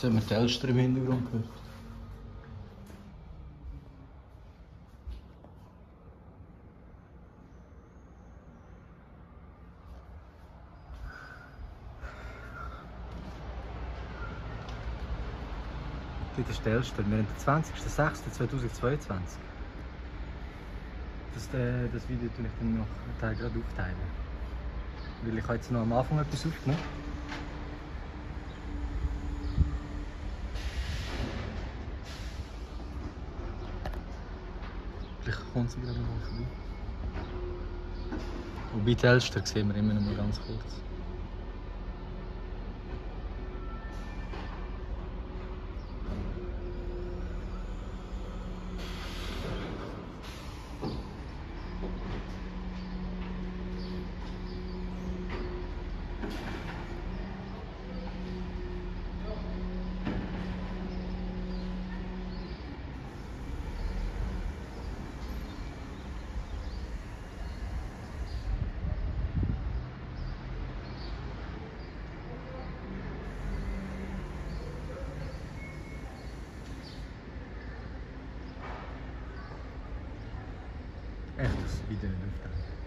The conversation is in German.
Jetzt haben wir die Elster im Hintergrund gehört. Dort ist der Elster. Wir haben den 20.06.2022. Das, äh, das Video tue ich dann noch Teil gerade aufteilen. Weil ich habe jetzt noch am Anfang etwas aufgenommen. Vielleicht kommt sie gerade mal vorbei. Wobei die Elster sehen wir immer noch mal ganz kurz. Echt, das Video nicht aufteilen.